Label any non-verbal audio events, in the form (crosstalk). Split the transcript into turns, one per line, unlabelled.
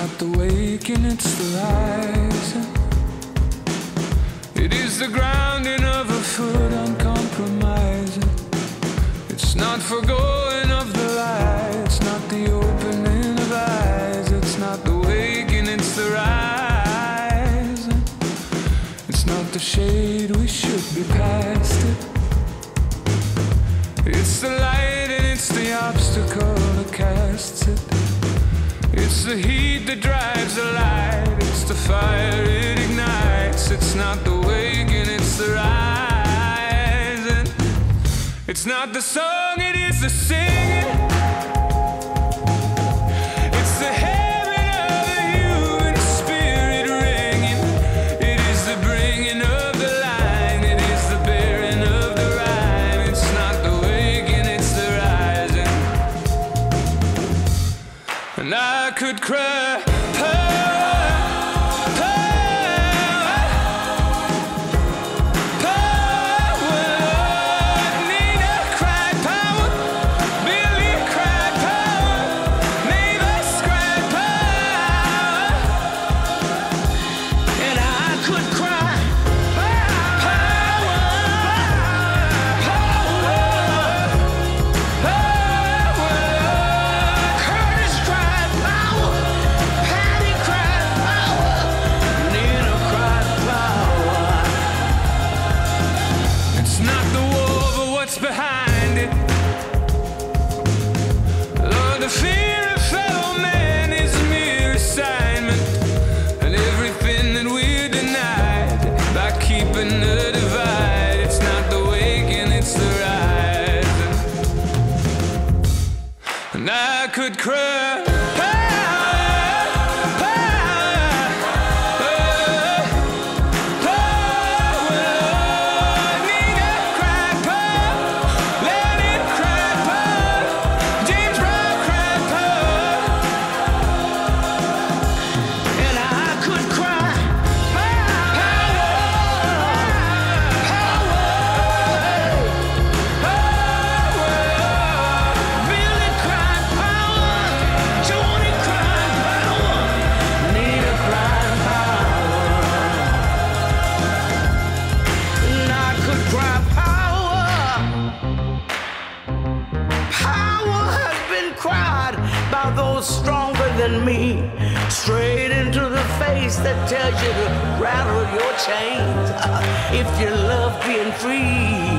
not the waking, it's the rising. It is the grounding of a foot uncompromising. It's not forgoing of the light, it's not the opening of eyes, it's not the waking, it's the rising. It's not the shade, we should be past it. It's the light and it's the obstacle that casts it. It's the heat that drives the light, it's the fire it ignites. It's not the waking, it's the rising. It's not the song, it is the singing. And I could cry. Could cry. Stronger than me. Straight into the face that tells you to rattle your chains. (laughs) If you love being free.